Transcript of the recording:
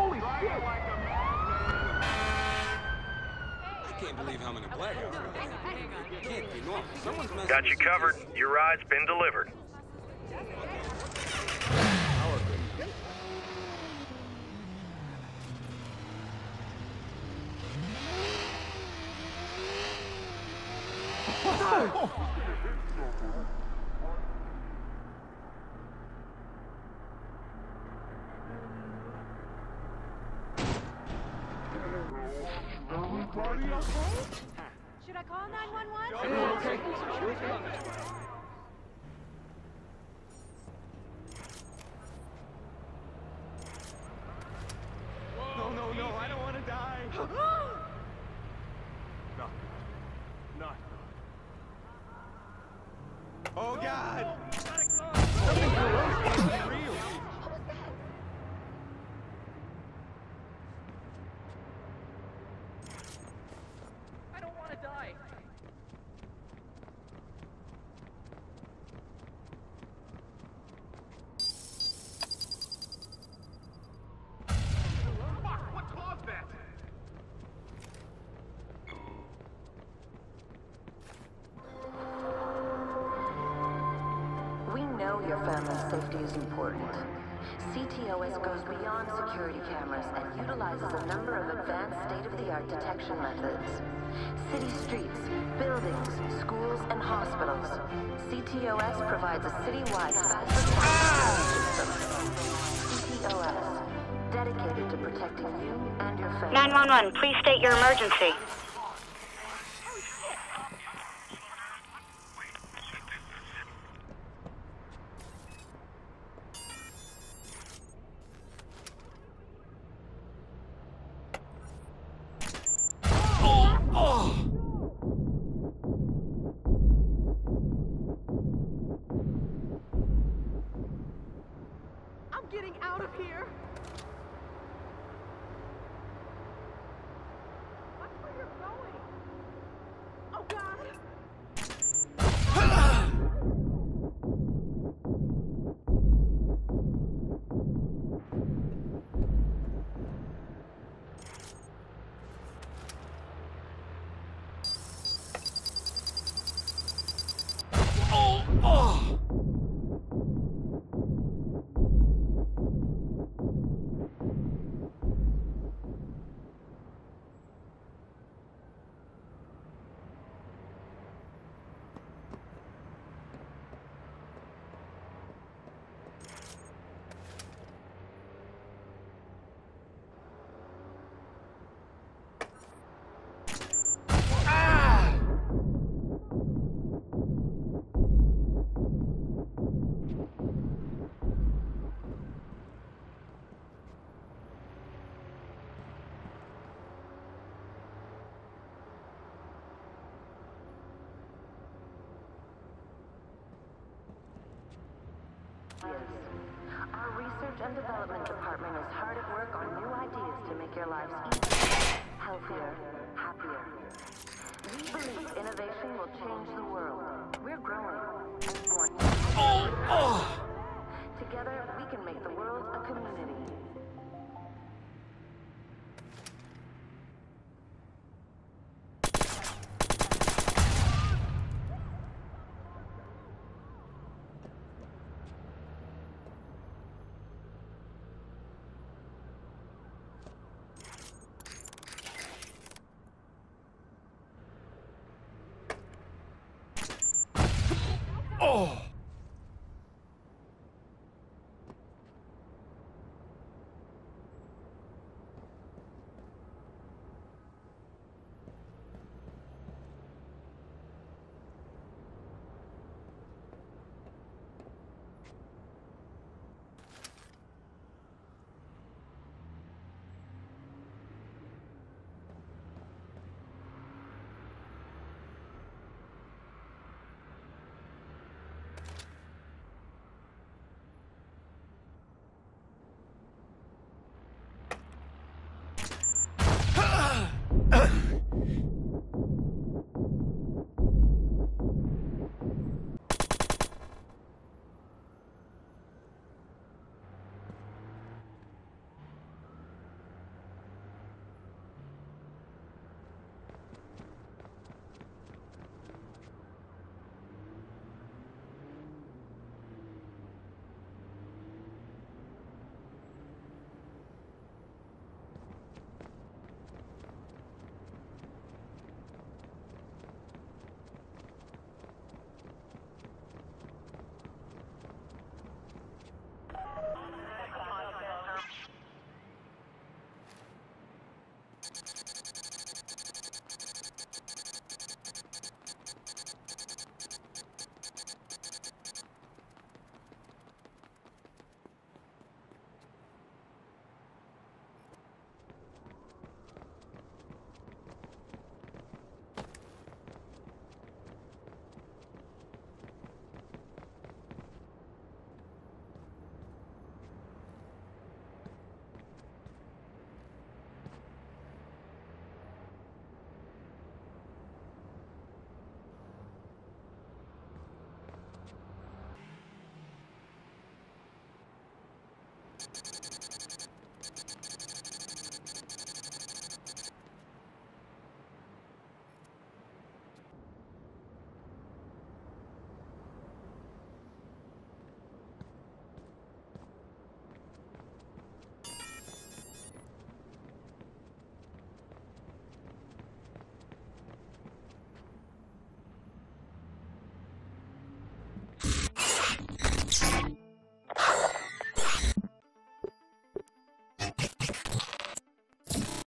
Holy shit! I can't believe how many blackouts are there. It can't be normal. Someone's messing Got you covered. CCTV. Your ride's been delivered. Should I call 911? No, know your family's safety is important. CTOS goes beyond security cameras and utilizes a number of advanced state-of-the-art detection methods. City streets, buildings, schools, and hospitals. CTOS provides a citywide fast response. CTOS, dedicated to protecting you and your family. 911, please state your emergency. Our research and development department is hard at work on new ideas to make your lives easier, healthier, happier. We believe innovation will change the world. We're growing. and we want you. Together, we can make the world a community. Oh! Bye.